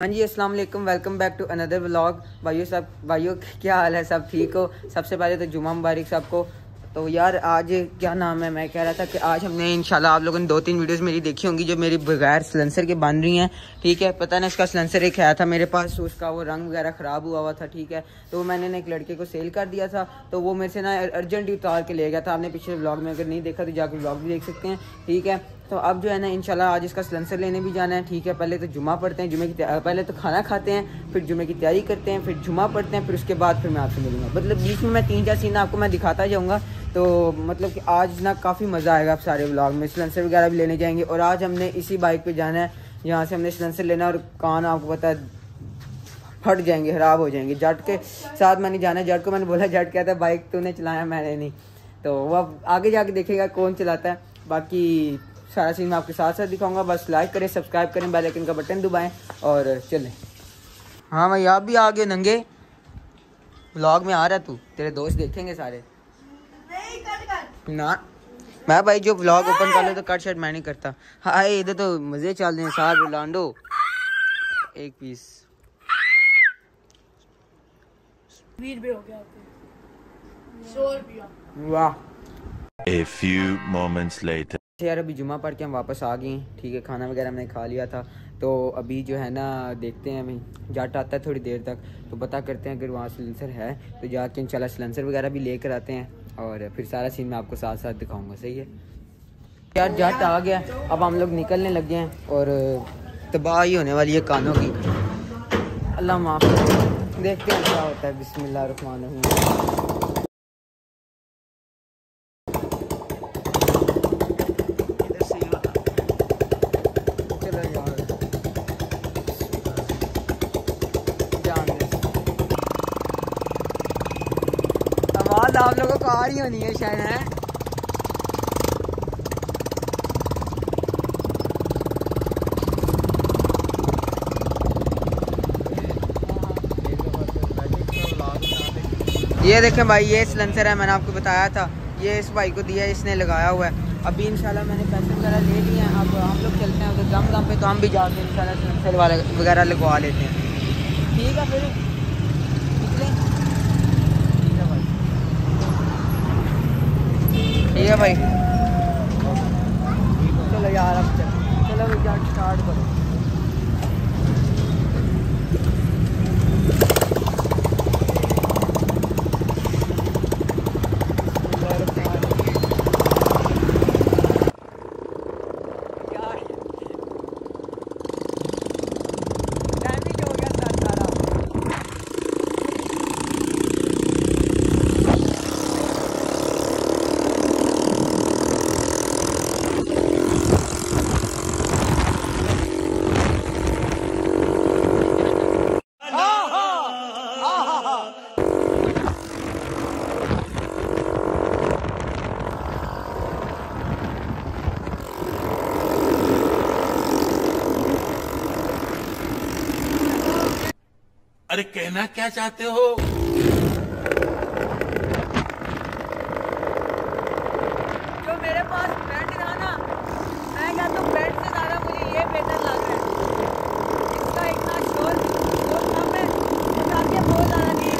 हाँ जी, अस्सलाम वालेकुम। Welcome back to another vlog भाइयों सब, भाइयों, क्या हाल है? सब ठीक हो? सबसे पहले तो जुमा मुबारक सबको। तो यार, आज क्या नाम है? मैं कह रहा था कि आज हमने इंशाल्लाह आप लोगों ने दो तीन वीडियोस मेरी देखी होंगी जो मेरी बगैर सिलेंसर के बन रही हैं। ठीक है? पता नहीं इसका सिलेंसर एक आया था मेरे पास, उसका वो रंग वगैरह ख़राब हुआ हुआ था, ठीक है? तो मैंने ना एक लड़के को सेल कर दिया था तो वो मेरे से ना अर्जेंटली उतार के ले गया था। आपने पिछले ब्लॉग में अगर नहीं देखा तो जाकर ब्लॉग भी देख सकते हैं, ठीक है? तो अब जो है ना, इंशाल्लाह आज इसका सिलेंसर लेने भी जाना है, ठीक है? पहले तो जुमा पढ़ते हैं जुमे की पहले तो खाना खाते हैं, फिर जुमे की तैयारी करते हैं, फिर जुमा पढ़ते हैं, फिर उसके बाद फिर मैं आपसे मिलूँगा। मतलब बीच में मैं तीन चार सीन आपको मैं दिखाता जाऊँगा तो मतलब कि आज ना काफ़ी मज़ा आएगा आप सारे ब्लॉग में। सिलेंसर वगैरह भी लेने जाएँगे और आज हमने इसी बाइक पर जाना है, यहाँ से हमने सिलेंसर लेना और कान आपको पता है, फट जाएँगे, ख़राब हो जाएँगे। जट के साथ मैंने जाना जट को मैंने बोला, जट कहता है, बाइक तूने चलाया, मैंने नहीं। तो वह आगे जाके देखेगा कौन चलाता है। बाकी सारा सीन मैं आपके साथ साथ दिखाऊँगा। बस लाइक करें सब्सक्राइब करें बेल आइकन का बटन दबाएँ और चलें। हाँ भाई आप भी आ गए नंगे। ब्लॉग में आ रहा तू। तेरे दोस्त देखेंगे सारे। ना मैं भाई जो ब्लॉग ओपन कर लो तो कट शर्ट मैं नहीं करता। हाँ इधर तो मज़े चल रहे हैं साहब रोलांडो एक पीस वाह। A few moments later. यार अभी जुमा पढ़ के हम वापस आ गए ठीक है, खाना वगैरह हमने खा लिया था। तो अभी जो है ना, देखते हैं अभी। जाट आता है थोड़ी देर तक तो पता करते हैं अगर वहाँ सिलेंसर है तो जाके इंशाल्लाह सिलेंसर वगैरह भी लेकर आते हैं। और फिर सारा सीन मैं आपको साथ साथ दिखाऊँगा, सही है? यार जाट आ गया, अब हम लोग निकलने लगे हैं, और तबाही होने वाली है कानों की। अल्लाह माफ़ देखते हैं क्या होता है। बिस्मिल्लाह चलो यार जान दे आवाज़ आप लोगों को आ रही होनी है शायद है? ये देखें भाई ये सिलेंसर है मैंने आपको बताया था। ये इस भाई को दिया है इसने लगाया हुआ है। अभी इंशाल्लाह मैंने पैसे वगैरह ले लिए हैं। अब हम लोग चलते हैं उधर गम गम पे तो हम भी जाके इंशाल्लाह सिलेंसर वाले वगैरह लगवा लेते हैं। ठीक है फिर निकलें ठीक है भाई ठीक है भाई। चलो यार अब चलो। चलो स्टार्ट करो यार डैमेज हो गया सर सारा कहना क्या चाहते हो जो मेरे पास ब्रांड था ना मैं कहता हूँ ब्रांड से ज़्यादा मुझे ये बेहतर लग रहा है इसका इतना शोर शोर कम है और आगे बहुत ज़्यादा नहीं है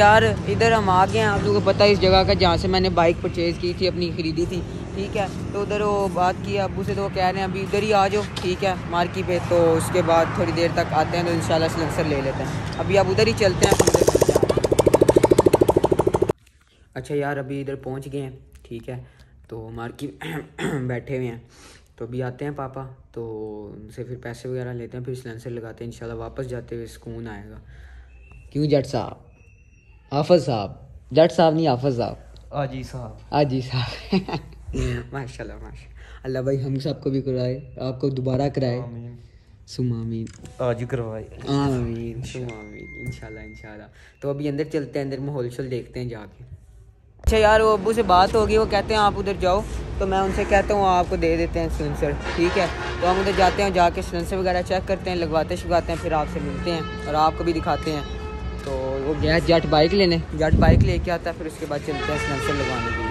यार, इधर हम आ गए हैं। आप लोगों को पता है, इस जगह का जहाँ से मैंने बाइक परचेज़ की थी, अपनी ख़रीदी थी। ठीक है? तो उधर वो बात की अबू से तो वो कह रहे हैं, अभी इधर ही आ जाओ। ठीक है, मार्की पे। तो उसके बाद थोड़ी देर तक आते हैं तो इंशाल्लाह सिलेंसर ले लेते हैं। अभी आप उधर हैं चलते हैं। अच्छा यार, अभी इधर पहुँच गए हैं। ठीक है? तो मार्की बैठे हुए हैं। तो अभी आते हैं पापा तो उनसे फिर पैसे वगैरह लेते हैं, फिर सिलेंसर लगाते हैं। इंशाल्लाह वापस जाते हुए सुकून आएगा। क्यों, जट साहब? हाफज साहब जट साहब नहीं हाफज साहब। आजी साहब। आजी साहब। माशाल्लाह माशा अल्लाह भाई हम सबको भी कराए आपको दोबारा कराए। आमीन। सुमामीन आज ही करवाए। आमीन सुमामीन इंशाल्लाह इंशाल्लाह। तो अभी अंदर चलते हैं अंदर माहौल शोल देखते हैं जाके। अच्छा यार वो अबू से बात होगी वो कहते हैं आप उधर जाओ। तो मैं उनसे कहता हूँ आपको दे देते हैं सिलेंसर ठीक है? तो हम उधर जाते हैं जाके सिलेंसर वगैरह चेक करते हैं लगवाते शगवाते हैं फिर आपसे मिलते हैं और आपको भी दिखाते हैं। तो वो गया है जट बाइक लेने। जट बाइक लेके आता है फिर उसके बाद चलते हैं सिलेंसर लगवाने के लिए।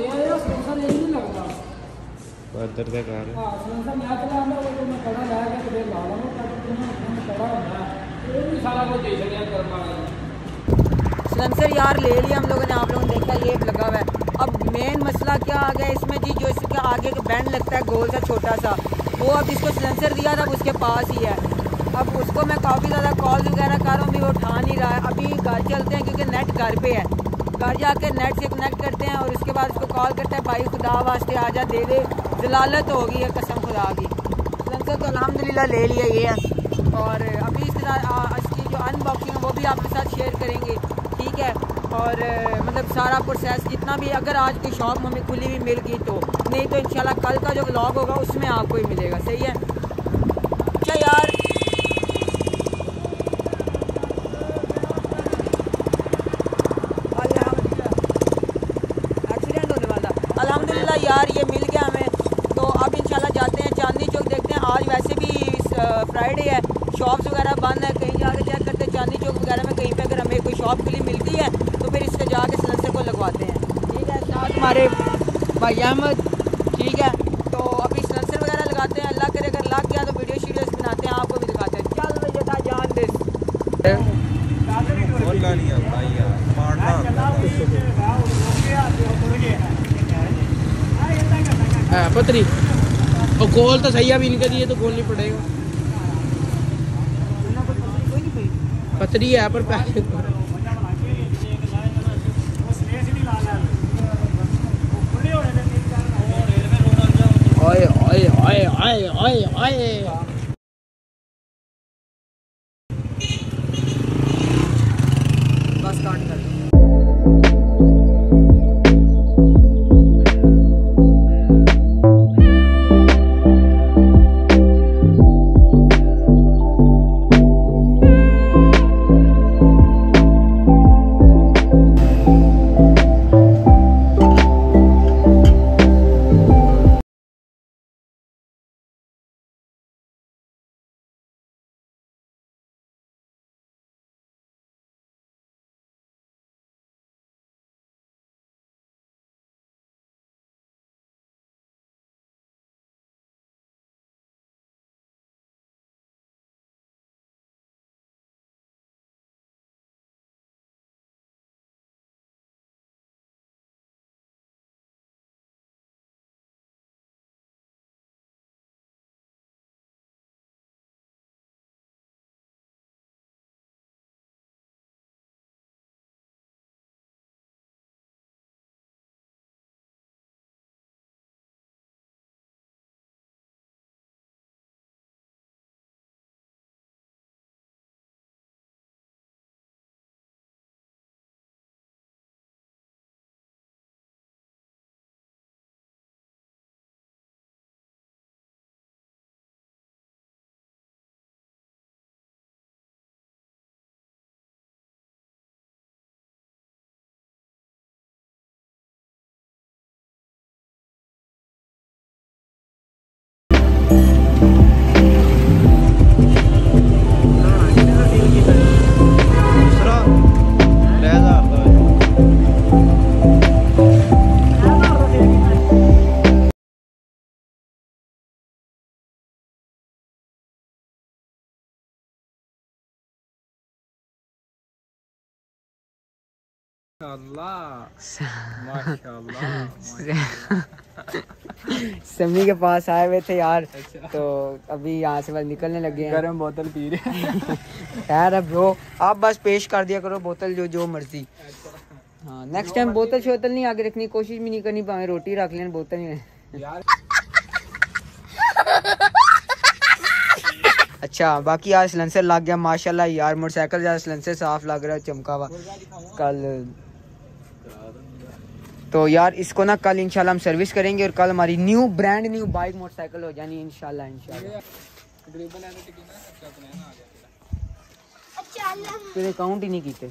इधर का सिलेंसर यार ले लिया हम लोगों ने आप लोगों ने देखा ये लगा हुआ है। अब मेन मसला क्या आ गया इसमें जी, जो इसका आगे का बैंड लगता है, गोल सा, छोटा सा, वो अब जिसको सिलेंसर दिया था उसके पास ही है। अब उसको मैं काफ़ी ज़्यादा कॉल वगैरह कर रहा हूँ भी वो उठा नहीं रहा है। अभी घर चलते हैं, क्योंकि नेट घर पे है। घर जाके नेट से कनेक्ट करते हैं और उसके बाद उसको कॉल करते हैं, भाई खुदा वास्ते आ जा, दे दे। जलालत होगी है, कसम खुदा की। सिलेंसर तो अलहमदिल्ला ले लिया ये और अभी इसके साथ इसकी जो अनबॉक्सिंग है, वो भी आपके साथ शेयर करेंगे। ठीक है? और मतलब सारा प्रोसेस जितना भी अगर आज की शॉप हमें खुली हुई मिल गई तो। नहीं तो इंशाल्लाह कल का जो व्लॉग होगा, उसमें आपको ही मिलेगा। सही है? अच्छा यार? एक्सीडेंट होने वाला। अल्हम्दुलिल्लाह यार, ये मिल गया हमें तो अब इंशाल्लाह जाते हैं चांदनी चौक देखते हैं आज वैसे भी फ्राइडे है शॉप्स वगैरह बंद है कहीं जाके चेक करते हैं चांदनी चौक वगैरह में कहीं पे अगर हमें कोई शॉप खुली मिलती है तो फिर इसके जाके सिलेंसर को लगवाते हैं ठीक है साथ हमारे भाई अहमद, ठीक है? तो अभी सिलेंसर वगैरह लगाते हैं, अल्लाह करे, अगर लग गया तो वीडियो शीडियोस बनाते हैं, आपको भी दिखाते हैं। चल भैया था जान दे। है, पतरी। और गोल तो सही है अब इनके दिए तो गोल नहीं पड़ेगा। पतरी है, पर पैसे 哎呦哎呦哎呦哎呦。समी के पास आए हुए थे यार अच्छा। तो अभी यहाँ से बस निकलने लगे हैं। गर्म बोतल पी रहे यार अब ब्रो आप बस पेश कर दिया करो बोतल जो जो मर्ज़ी। हाँ नेक्स्ट टाइम बोतल शोतल नहीं आगे रखने कोशिश भी नहीं करनी पाए रोटी रख लेना बोतल नहीं यार। अच्छा बाकी यार सिलेंसर लग गया माशाल्लाह यार मोटरसाइकिल ज़्यादा सिलेंसर साफ़ लग रहा है चमका हुआ। कल तो यार, इसको ना कल इंशाल्लाह हम सर्विस करेंगे और कल हमारी new brand new bike motorcycle हो जानी इंशाल्लाह इंशाल्लाह। काउंट ही नहीं कीते।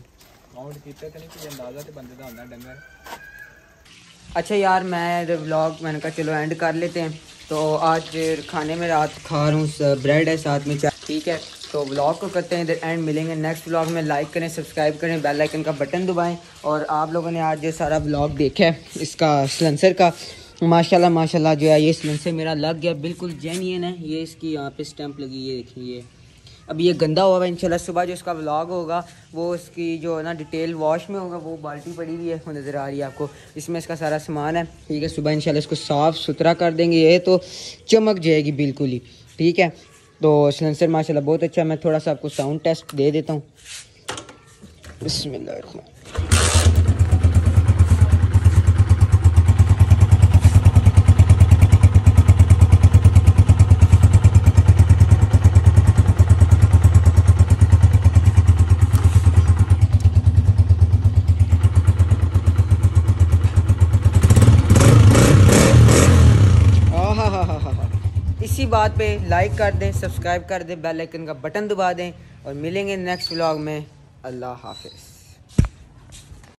अच्छा यार, मैं व्लॉग मैंने कहा चलो एंड कर लेते हैं। तो आज खाने में रात खा रहा हूँ ब्रेड है साथ में, चाय। ठीक है। तो व्लॉग को करते हैं, इधर एंड मिलेंगे नेक्स्ट व्लॉग में। लाइक करें सब्सक्राइब करें बेल आइकन का बटन दबाएँ। और आप लोगों ने आज जो सारा व्लॉग देखा है, इसका सलेंसर का। माशाल्लाह माशाल्लाह जो है, ये सलेंसर मेरा लग गया, बिल्कुल जेन्यन है। ये इसकी यहाँ पे स्टैंप लगी है देखिए, ये। अब ये गंदा हुआ है इंशाल्लाह सुबह जो इसका व्लॉग होगा, वो इसकी जो है ना डिटेल वॉश में होगा, वो बाल्टी पड़ी हुई है, वो नज़र आ रही है आपको। इसमें इसका सारा सामान है। ठीक है, सुबह इंशाल्लाह इसको साफ़ सुथरा कर देंगे, ये तो चमक जाएगी बिल्कुल ही। ठीक है तो सिलेंसर माशाल्लाह, बहुत अच्छा मैं थोड़ा सा आपको साउंड टेस्ट दे देता हूँ। बिस्मिल्लाह आहाहाहा। इसी बात पे लाइक कर दें सब्सक्राइब कर दें बेल आइकन का बटन दबा दें और मिलेंगे नेक्स्ट व्लॉग में। अल्लाह हाफिज़।